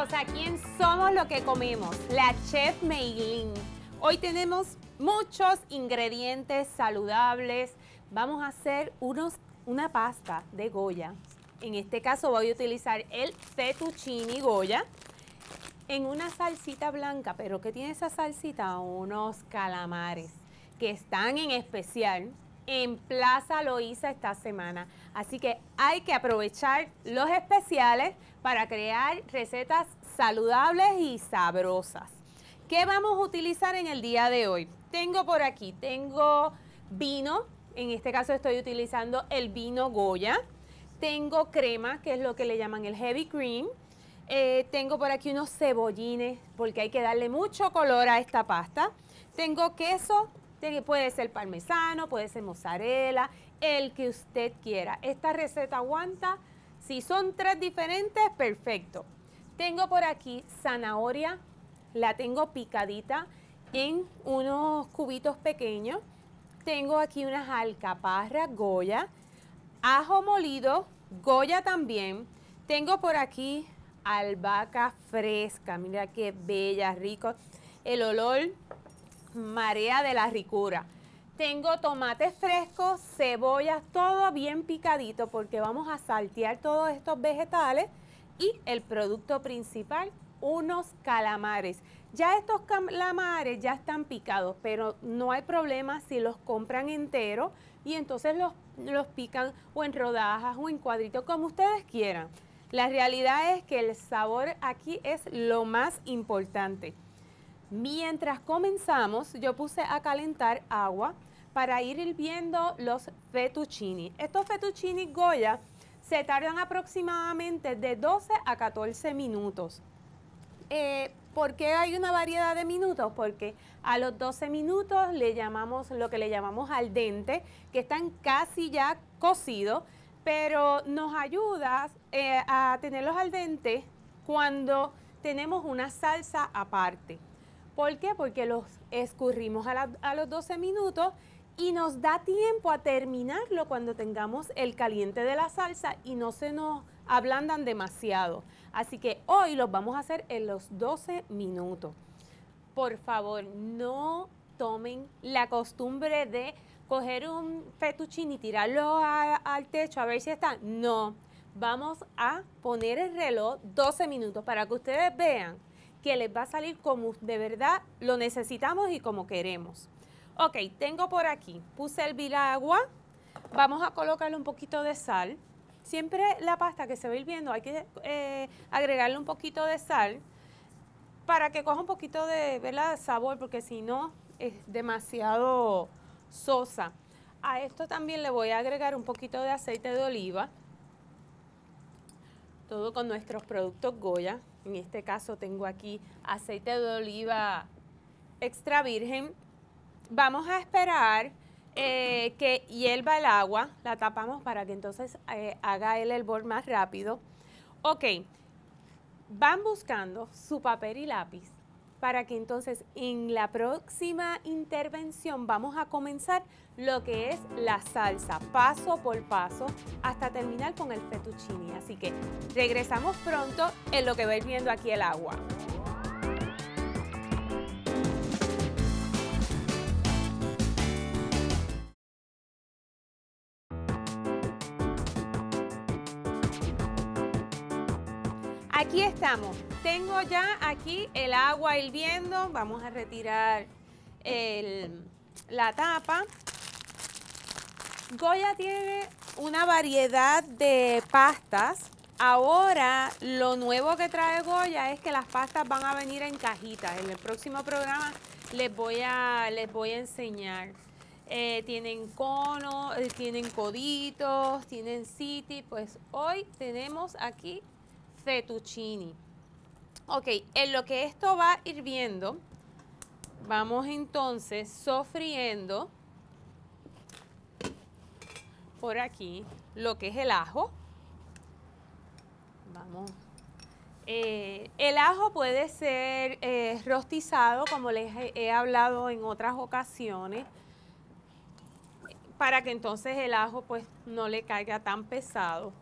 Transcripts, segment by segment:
Bienvenidos a Quién Somos Lo que Comemos, la chef Meilin. Hoy tenemos muchos ingredientes saludables. Vamos a hacer unos, una pasta de Goya. En este caso voy a utilizar el fettuccine Goya en una salsita blanca, pero ¿qué tiene esa salsita? Unos calamares que están en especial en Plaza Loíza esta semana. Así que hay que aprovechar los especiales para crear recetas saludables y sabrosas. ¿Qué vamos a utilizar en el día de hoy? Tengo por aquí, tengo vino, en este caso estoy utilizando el vino Goya. Tengo crema, que es lo que le llaman el heavy cream. Eh, tengo por aquí unos cebollines, porque hay que darle mucho color a esta pasta. Tengo queso, puede ser parmesano, puede ser mozzarella, el que usted quiera. Esta receta aguanta. Si son tres diferentes, perfecto. Tengo por aquí zanahoria, la tengo picadita en unos cubitos pequeños. Tengo aquí unas alcaparras Goya, ajo molido, Goya también. Tengo por aquí albahaca fresca, mira qué bella, rico. El olor marea de la ricura. Tengo tomates frescos, cebollas, todo bien picadito porque vamos a saltear todos estos vegetales y el producto principal, unos calamares. Ya estos calamares ya están picados, pero no hay problema si los compran enteros y entonces los, los pican o en rodajas o en cuadritos, como ustedes quieran. La realidad es que el sabor aquí es lo más importante. Mientras comenzamos, yo puse a calentar agua para ir hirviendo los fettuccini. Estos fettuccini Goya se tardan aproximadamente de 12 a 14 minutos. Eh, ¿Por qué hay una variedad de minutos? Porque a los 12 minutos le llamamos lo que le llamamos al dente, que están casi ya cocidos, pero nos ayuda eh, a tenerlos al dente cuando tenemos una salsa aparte. ¿Por qué? Porque los escurrimos a, los 12 minutos y nos da tiempo a terminarlo cuando tengamos el caliente de la salsa y no se nos ablandan demasiado. Así que hoy los vamos a hacer en los 12 minutos. Por favor, no tomen la costumbre de coger un fettuccine y tirarlo al techo a ver si está. No, vamos a poner el reloj 12 minutos para que ustedes vean que les va a salir como de verdad lo necesitamos y como queremos. Ok, tengo por aquí, puse el agua, vamos a colocarle un poquito de sal. Siempre la pasta que se va hirviendo hay que eh, agregarle un poquito de sal para que coja un poquito de ¿verdad? sabor, porque si no es demasiado sosa. A esto también le voy a agregar un poquito de aceite de oliva. Todo con nuestros productos Goya. En este caso tengo aquí aceite de oliva extra virgen. Vamos a esperar eh, que hierva el agua, la tapamos para que entonces eh, haga el hervor más rápido. Ok, van buscando su papel y lápiz para que entonces en la próxima intervención vamos a comenzar lo que es la salsa, paso por paso, hasta terminar con el fettuccine. Así que regresamos pronto en lo que va viendo aquí el agua. Aquí estamos. Tengo ya aquí el agua hirviendo. Vamos a retirar la tapa. Goya tiene una variedad de pastas. Ahora lo nuevo que trae Goya es que las pastas van a venir en cajitas. En el próximo programa les voy a, les voy a enseñar. Eh, tienen conos, eh, tienen coditos, tienen city. Pues hoy tenemos aquí fettuccini. Ok, en lo que esto va hirviendo, vamos entonces sofriendo por aquí lo que es el ajo. Vamos. Eh, el ajo puede ser eh, rostizado, como les he hablado en otras ocasiones, para que entonces el ajo pues no le caiga tan pesado.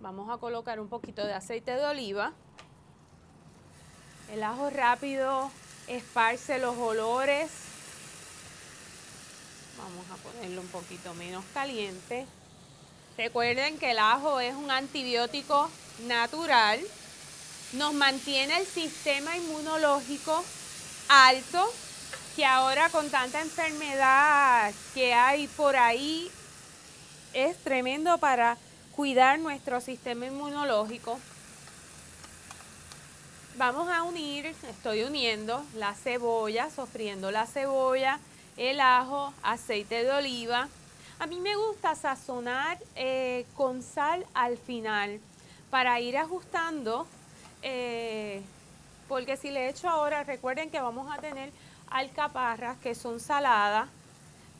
Vamos a colocar un poquito de aceite de oliva. El ajo rápido esparce los olores. Vamos a ponerlo un poquito menos caliente. Recuerden que el ajo es un antibiótico natural. Nos mantiene el sistema inmunológico alto, que ahora con tanta enfermedad que hay por ahí, es tremendo para cuidar nuestro sistema inmunológico. Vamos a unir, estoy uniendo la cebolla, sofriendo la cebolla, el ajo, aceite de oliva. A mí me gusta sazonar eh, con sal al final para ir ajustando, eh, porque si le echo ahora, recuerden que vamos a tener alcaparras que son saladas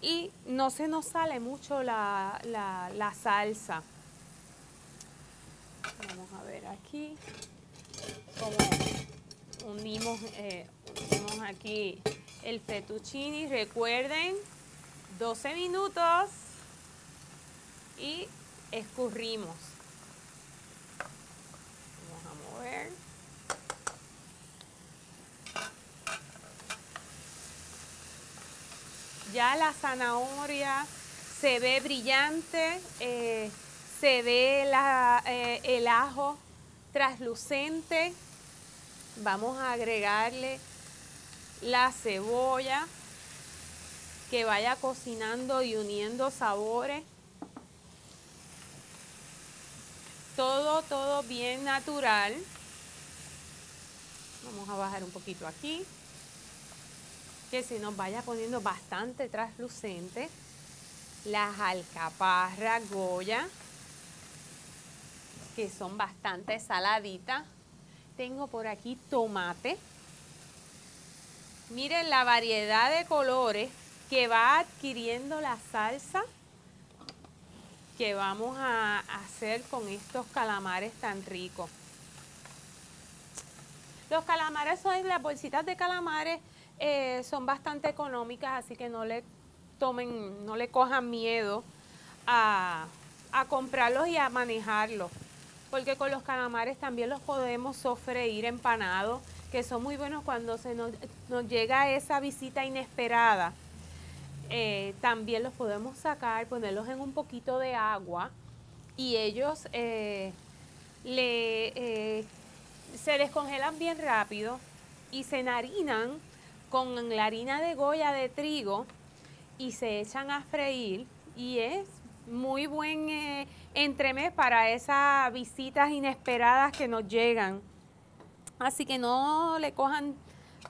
y no se nos sale mucho la, la salsa. Vamos a ver aquí como unimos, eh, aquí el fettuccini. Recuerden, 12 minutos y escurrimos. Vamos a mover. Ya la zanahoria se ve brillante, eh, se ve la, eh, el ajo traslucente. Vamos a agregarle la cebolla que vaya cocinando y uniendo sabores. Todo, todo bien natural. Vamos a bajar un poquito aquí. Que se nos vaya poniendo bastante traslucente. Las alcaparras Goya que son bastante saladitas. Tengo por aquí tomate. Miren la variedad de colores que va adquiriendo la salsa que vamos a hacer con estos calamares tan ricos. Los calamares son las bolsitas de calamares eh, son bastante económicas, así que no le tomen, no le cojan miedo a, a comprarlos y a manejarlos porque con los calamares también los podemos sofreír empanados, que son muy buenos cuando se nos, llega esa visita inesperada. Eh, también los podemos sacar, ponerlos en un poquito de agua y ellos eh, eh, se descongelan bien rápido y se enharinan con la harina de goya de trigo y se echan a freír y es muy buen eh, entremés para esas visitas inesperadas que nos llegan. Así que no le cojan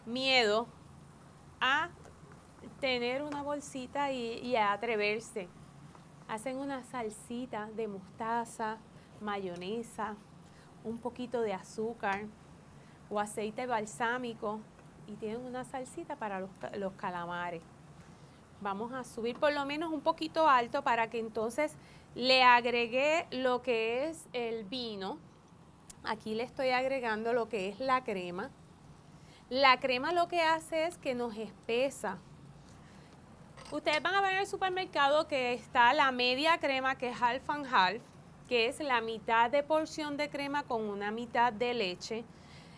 miedo a tener una bolsita y, a atreverse. Hacen una salsita de mostaza, mayonesa, un poquito de azúcar o aceite balsámico y tienen una salsita para los calamares. Vamos a subir por lo menos un poquito alto para que entonces le agregue lo que es el vino. Aquí le estoy agregando lo que es la crema. La crema lo que hace es que nos espesa. Ustedes van a ver en el supermercado que está la media crema que es half and half, que es la mitad de porción de crema con una mitad de leche.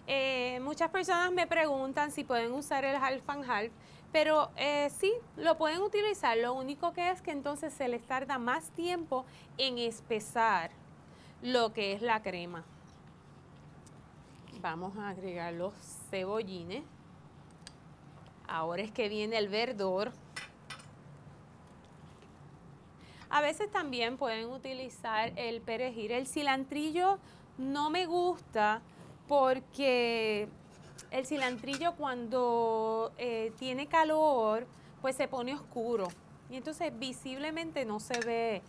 Eh, muchas personas me preguntan si pueden usar el half and half. Pero eh, sí, lo pueden utilizar. Lo único que es que entonces se les tarda más tiempo en espesar lo que es la crema. Vamos a agregar los cebollines. Ahora es que viene el verdor. A veces también pueden utilizar el perejil. El cilantrillo no me gusta porque el cilantrillo cuando eh, tiene calor, pues se pone oscuro. Y entonces visiblemente no se ve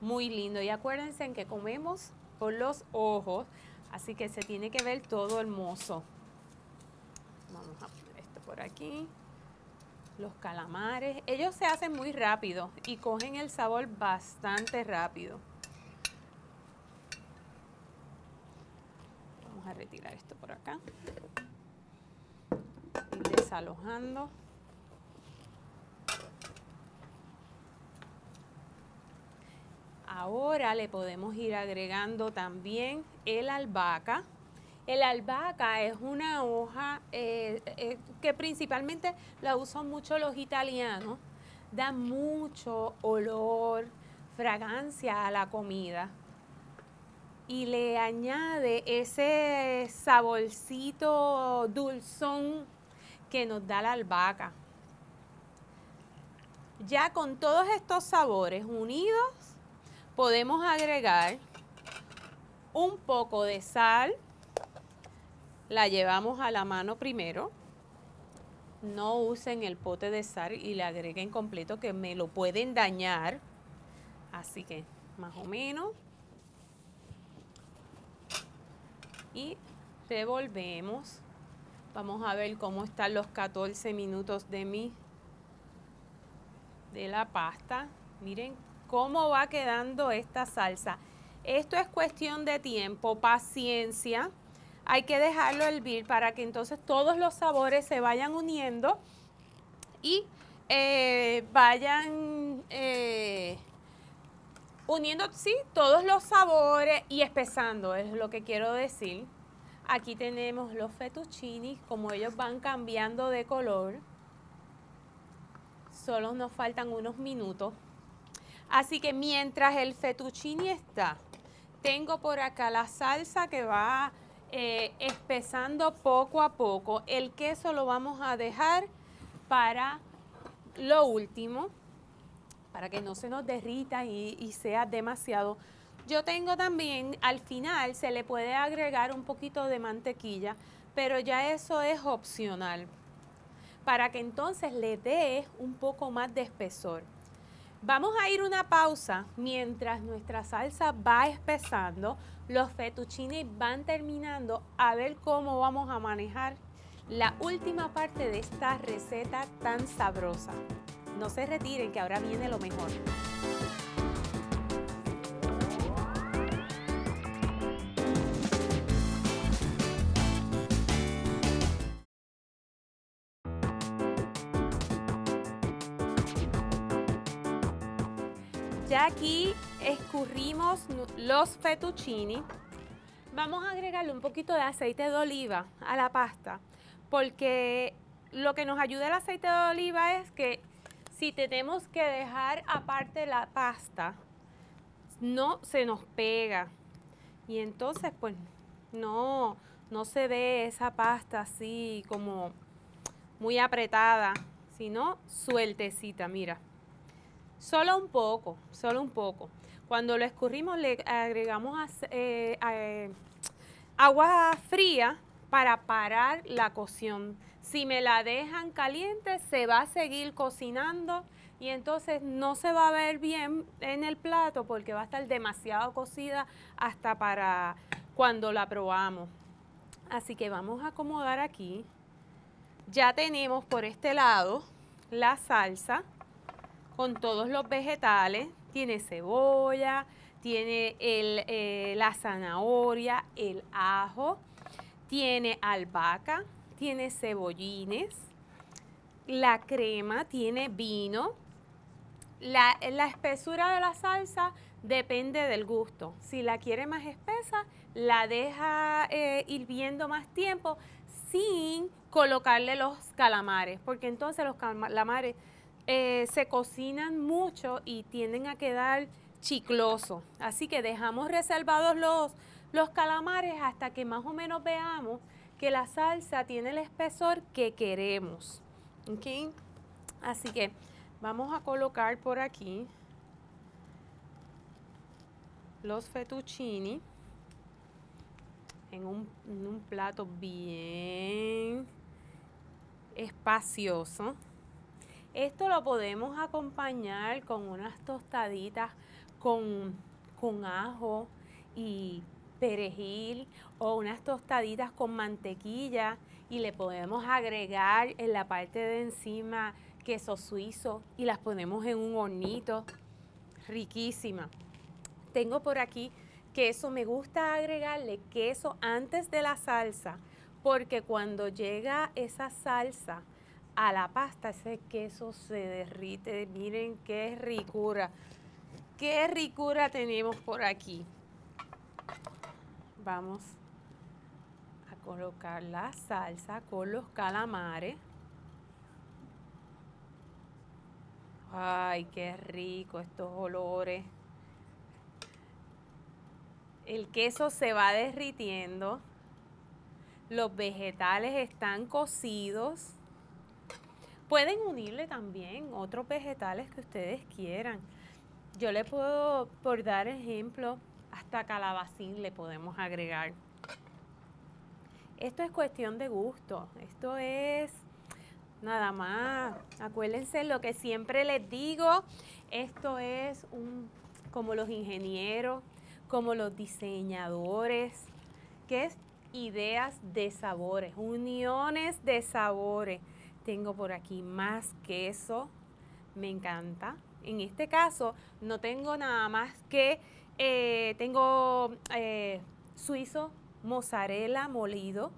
muy lindo. Y acuérdense en que comemos por los ojos, así que se tiene que ver todo hermoso. Vamos a poner esto por aquí. Los calamares, ellos se hacen muy rápido y cogen el sabor bastante rápido. Vamos a retirar esto por acá desalojando. Ahora le podemos ir agregando también el albahaca El albahaca es una hoja eh, eh, que principalmente la usan mucho los italianos. Da mucho olor, fragancia a la comida y le añade ese saborcito dulzón que nos da la albahaca. Ya con todos estos sabores unidos, podemos agregar un poco de sal. La llevamos a la mano primero. No usen el pote de sal y le agreguen completo que me lo pueden dañar. Así que más o menos y revolvemos. Vamos a ver cómo están los 14 minutos de mi de la pasta. Miren cómo va quedando esta salsa. Esto es cuestión de tiempo, paciencia. Hay que dejarlo hervir para que entonces todos los sabores se vayan uniendo y eh, vayan eh, uniendo, sí, todos los sabores y espesando, es lo que quiero decir. Aquí tenemos los fettuccini, como ellos van cambiando de color. Solo nos faltan unos minutos. Así que mientras el fettuccini está, tengo por acá la salsa que va eh, espesando poco a poco. El queso lo vamos a dejar para lo último para que no se nos derrita y, sea demasiado. Yo tengo también, al final se le puede agregar un poquito de mantequilla, pero ya eso es opcional, para que entonces le dé un poco más de espesor. Vamos a ir una pausa mientras nuestra salsa va espesando, los fettuccini van terminando, a ver cómo vamos a manejar la última parte de esta receta tan sabrosa. No se retiren, que ahora viene lo mejor. Ya aquí escurrimos los fettuccini. Vamos a agregarle un poquito de aceite de oliva a la pasta, porque lo que nos ayuda el aceite de oliva es que si tenemos que dejar aparte la pasta, no se nos pega. Y entonces, pues, no, no se ve esa pasta así como muy apretada, sino sueltecita, mira. Solo un poco, solo un poco. Cuando lo escurrimos le agregamos eh, eh, agua fría para parar la cocción si me la dejan caliente, se va a seguir cocinando y entonces no se va a ver bien en el plato porque va a estar demasiado cocida hasta para cuando la probamos. Así que vamos a acomodar aquí. Ya tenemos por este lado la salsa con todos los vegetales. Tiene cebolla, tiene eh, la zanahoria, el ajo, tiene albahaca, tiene cebollines, la crema tiene vino, la, espesura de la salsa depende del gusto. Si la quiere más espesa, la deja eh, hirviendo más tiempo sin colocarle los calamares, porque entonces los calamares eh, se cocinan mucho y tienden a quedar chiclosos. Así que dejamos reservados los, los calamares hasta que más o menos veamos que la salsa tiene el espesor que queremos. Así que vamos a colocar por aquí los fettuccini en un plato bien espacioso. Esto lo podemos acompañar con unas tostaditas con, con ajo y perejil o unas tostaditas con mantequilla y le podemos agregar en la parte de encima queso suizo y las ponemos en un hornito. Riquísima. Tengo por aquí queso, me gusta agregarle queso antes de la salsa porque cuando llega esa salsa a la pasta, ese queso se derrite. Miren qué ricura, qué ricura tenemos por aquí vamos colocar la salsa con los calamares. Ay, qué rico estos olores. El queso se va derritiendo. Los vegetales están cocidos. Pueden unirle también otros vegetales que ustedes quieran. Yo le puedo, por dar ejemplo, hasta calabacín le podemos agregar. Esto es cuestión de gusto. Esto es nada más. Acuérdense lo que siempre les digo. Esto es un, como los ingenieros, como los diseñadores, que es ideas de sabores, uniones de sabores. Tengo por aquí más queso, me encanta. En este caso no tengo nada más que, eh, tengo eh, suizo mozzarella molido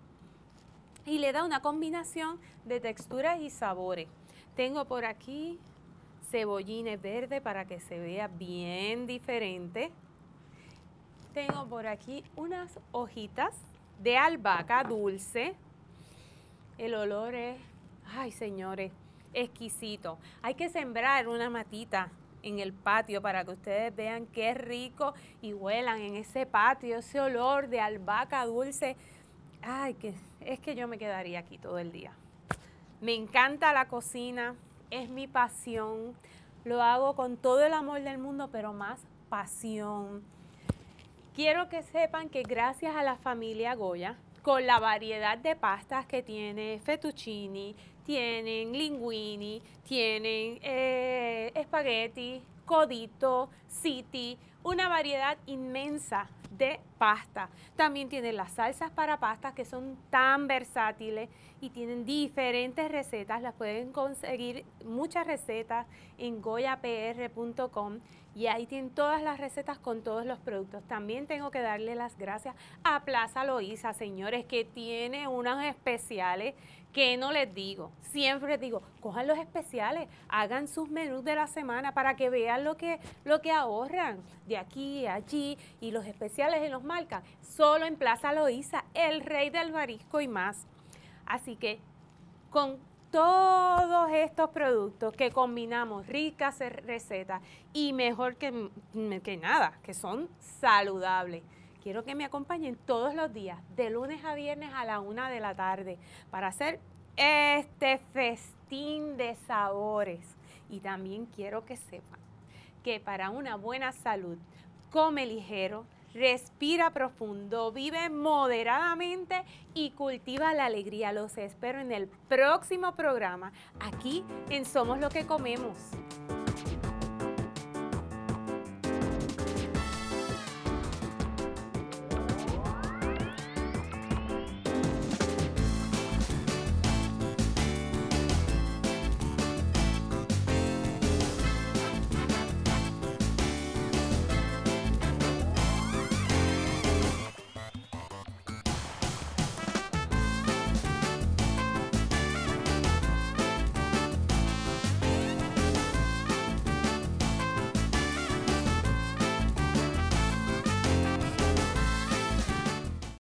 y le da una combinación de texturas y sabores. Tengo por aquí cebollines verde para que se vea bien diferente. Tengo por aquí unas hojitas de albahaca dulce. El olor es, ay señores, exquisito. Hay que sembrar una matita en el patio para que ustedes vean qué rico y huelan en ese patio, ese olor de albahaca dulce. Ay, que es que yo me quedaría aquí todo el día. Me encanta la cocina, es mi pasión. Lo hago con todo el amor del mundo, pero más pasión. Quiero que sepan que gracias a la familia Goya, con la variedad de pastas que tiene fettuccini, tienen linguini, tienen eh, espagueti, codito, city, una variedad inmensa de pasta. También tienen las salsas para pastas que son tan versátiles y tienen diferentes recetas. Las pueden conseguir muchas recetas en goyapr.com y ahí tienen todas las recetas con todos los productos. También tengo que darle las gracias a Plaza Loíza, señores, que tiene unos especiales que no les digo. Siempre les digo, cojan los especiales, hagan sus menús de la semana para que vean lo que, lo que ahorran de aquí allí y los especiales en los marcan. Solo en Plaza Loíza, el rey del marisco y más. Así que con todos estos productos que combinamos, ricas recetas y mejor que, que nada, que son saludables quiero que me acompañen todos los días, de lunes a viernes a la una de la tarde, para hacer este festín de sabores. Y también quiero que sepan que para una buena salud, come ligero, respira profundo, vive moderadamente y cultiva la alegría. Los espero en el próximo programa aquí en Somos lo que comemos.